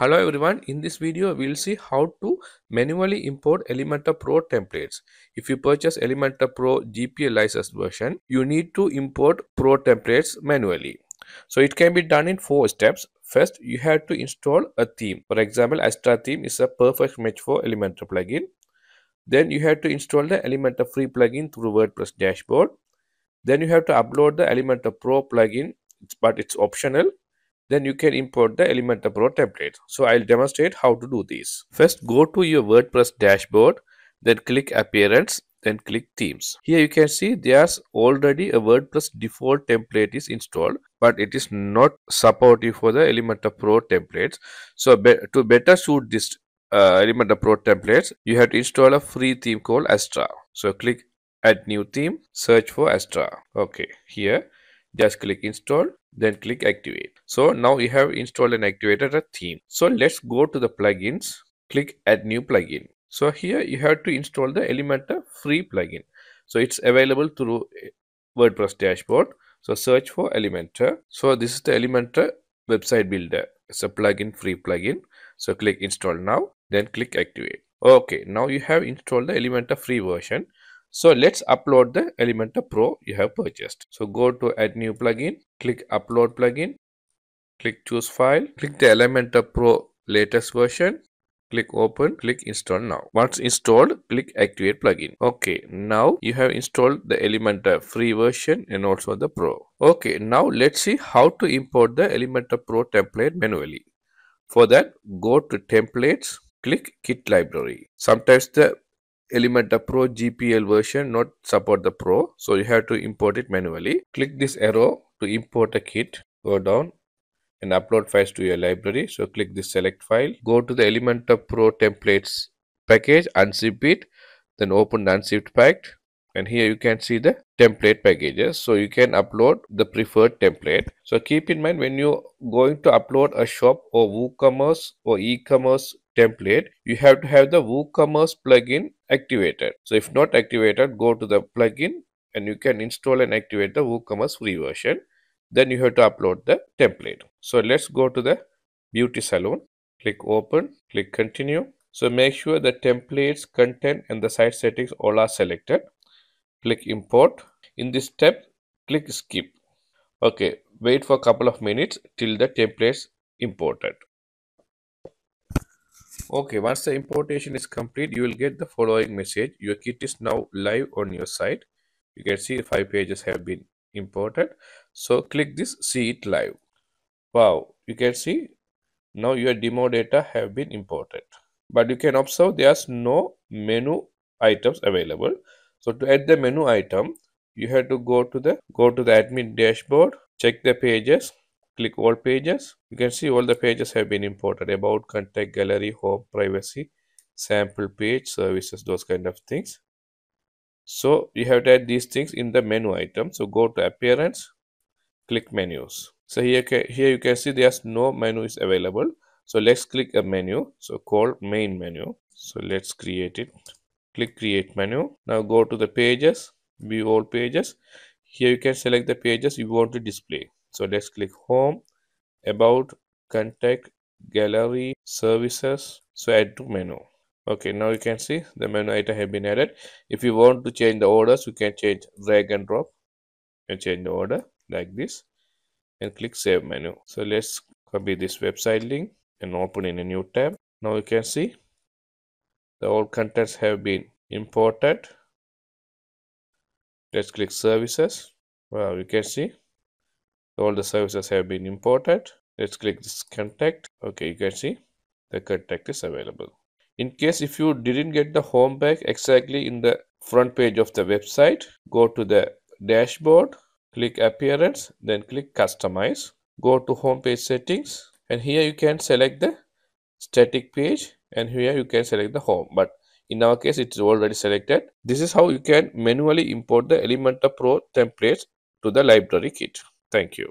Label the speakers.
Speaker 1: Hello everyone, in this video we'll see how to manually import Elementor Pro templates. If you purchase Elementor Pro GPL license version, you need to import Pro templates manually. So it can be done in four steps. First, you have to install a theme. For example, Astra theme is a perfect match for Elementor plugin. Then you have to install the Elementor free plugin through WordPress dashboard. Then you have to upload the Elementor Pro plugin, but it's optional then you can import the Elementor Pro template. So I'll demonstrate how to do this. First go to your WordPress dashboard, then click appearance, then click themes. Here you can see there's already a WordPress default template is installed, but it is not supportive for the Elementor Pro templates. So be to better suit this uh, Elementor Pro templates, you have to install a free theme called Astra. So click add new theme, search for Astra. Okay, here just click install then click activate. So now you have installed and activated a theme. So let's go to the plugins. Click add new plugin. So here you have to install the elementor free plugin. So it's available through wordpress dashboard. So search for elementor. So this is the elementor website builder. It's a plugin free plugin. So click install now then click activate. Okay now you have installed the elementor free version so let's upload the Elementor Pro you have purchased. So go to add new plugin, click upload plugin, click choose file, click the Elementor Pro latest version, click open, click install now. Once installed, click activate plugin. Okay, now you have installed the Elementor free version and also the Pro. Okay, now let's see how to import the Elementor Pro template manually. For that, go to templates, click kit library. Sometimes the Elementor Pro GPL version not support the Pro. So you have to import it manually. Click this arrow to import a kit. Go down and upload files to your library. So click this select file. Go to the Elementor Pro templates package, unzip it, then open the unzipped pack. And here you can see the template packages. So you can upload the preferred template. So keep in mind when you're going to upload a shop or WooCommerce or e-commerce template, you have to have the WooCommerce plugin activated. So if not activated, go to the plugin and you can install and activate the WooCommerce free version. Then you have to upload the template. So let's go to the beauty salon. Click open, click continue. So make sure the templates, content and the site settings all are selected. Click import. In this step, click skip. Okay, wait for a couple of minutes till the templates imported. Okay, once the importation is complete, you will get the following message. Your kit is now live on your site. You can see five pages have been imported. So click this see it live. Wow, you can see now your demo data have been imported. But you can observe there's no menu items available. So to add the menu item, you have to go to the go to the admin dashboard, check the pages, click all pages. You can see all the pages have been imported about contact gallery home privacy sample page services those kind of things. So you have to add these things in the menu item. So go to appearance click menus. So here here you can see there's no menu is available. So let's click a menu. So called main menu. So let's create it click create menu. Now go to the pages view all pages. Here you can select the pages you want to display. So let's click home about contact gallery services. So add to menu. Okay now you can see the menu item have been added. If you want to change the orders you can change drag and drop and change the order like this and click save menu. So let's copy this website link and open in a new tab. Now you can see all contents have been imported. Let's click services. Well you can see. All the services have been imported. Let's click this contact. Okay you can see. The contact is available. In case if you didn't get the home page exactly in the front page of the website go to the dashboard click appearance then click customize. Go to home page settings and here you can select the static page and here you can select the home. But in our case it is already selected. This is how you can manually import the elementor pro templates to the library kit. Thank you.